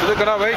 Tudo canal, vai.